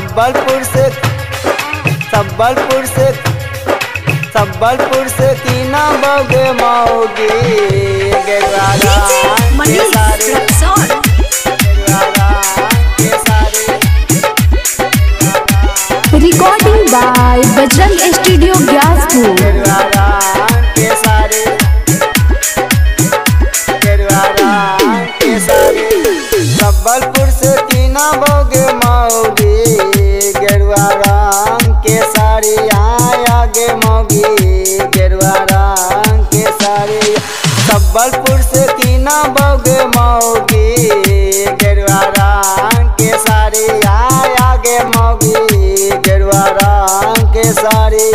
संबलपुर से संबलपुर से संबलपुर से कीना बगे sari recording by Bajrang studio Gyaspur Sambalpur से कीना बगे साड़ी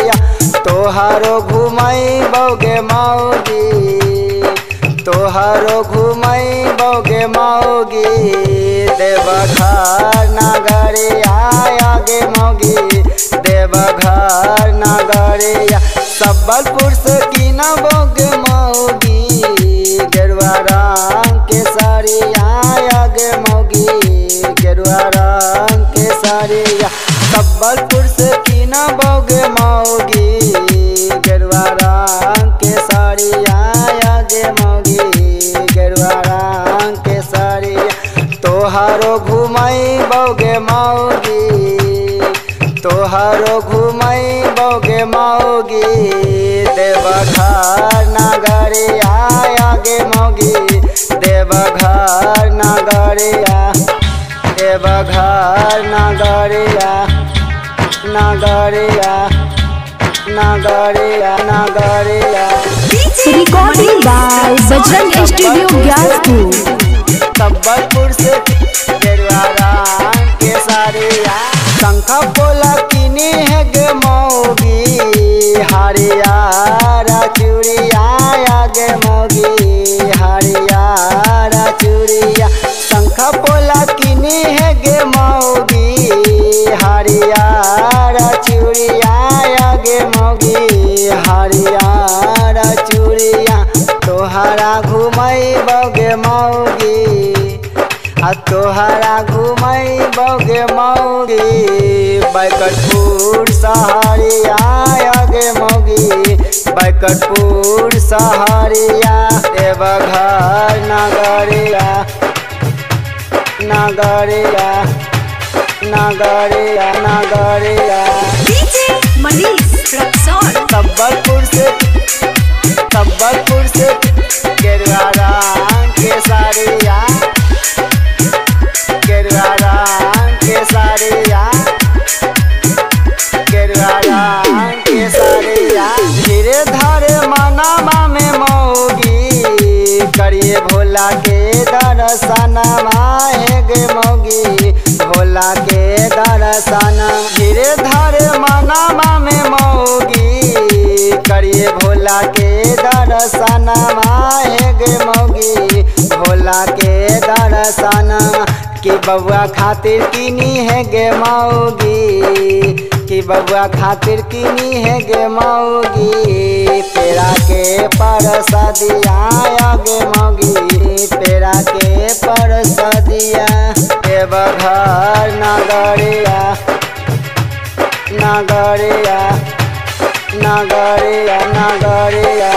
तोहारो घुमई बौगे मौगी तोहारो घुमई बौगे माओगी देवघर नगरिया, आगे मौगी देवघर नगरिया सबलपुर से तोहारो घुमई बौगे मौगी तोहारो घुमई बौगे मौगी देवघर नगरिया आगे मौगी देवघर नगरिया देवघर नगरिया नगरिया नगरिया नगरिया। Recording by Bajrang studio Gyaspur Sambalpur से शंखा पोला किनी है गे मौगी। हरियारा चूड़िया मौगी। हरियारा चूड़िया। शंखा पोला किनी गे मौगी। हरियारा तोहरा घुमई बगे मौगी बैकटपुर सहरिया गे मौगी। बैकटपुर सहरिया देवघर नगरिया नगरिया नगरिया नगरिया। मनीष रक्सौल संबलपुर से संबलपुर से दर्शन माए गे मौगी, भोला के दर्शन। धीरे धरे मनामा में मौगी, करिए भोला के दर्शन माए गे मौगी, भोला के दर्शन। कि बउआ खातिर किनी है गे मौगी, कि बबुआ खातिर किनी है गे मौगी। पेड़ा के परसदिया देवघर नगरिया नगरिया नगरिया नगरिया।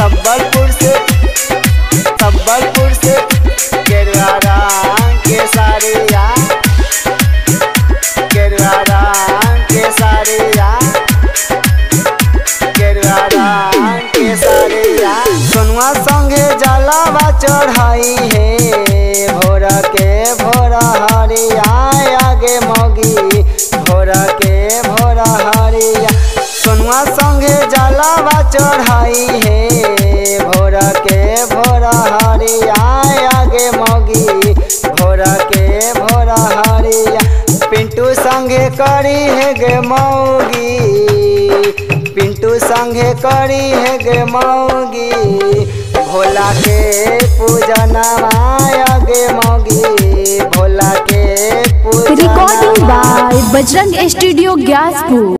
संबलपुर से संबलपुर से के रंग के रंग के सोनुआ संगे जलावा चढ़ाई चढ़ाई है। भोर के भोर हरिया आगे मौगी। भोर के भोर हरिया पिंटू संगे करी है गे मौगी। पिंटू संगे करी है गे मौगी। भोला के पूजन माया गे मौगी। भोला के पूजन बाय बजरंग स्टूडियो ग्यासपुर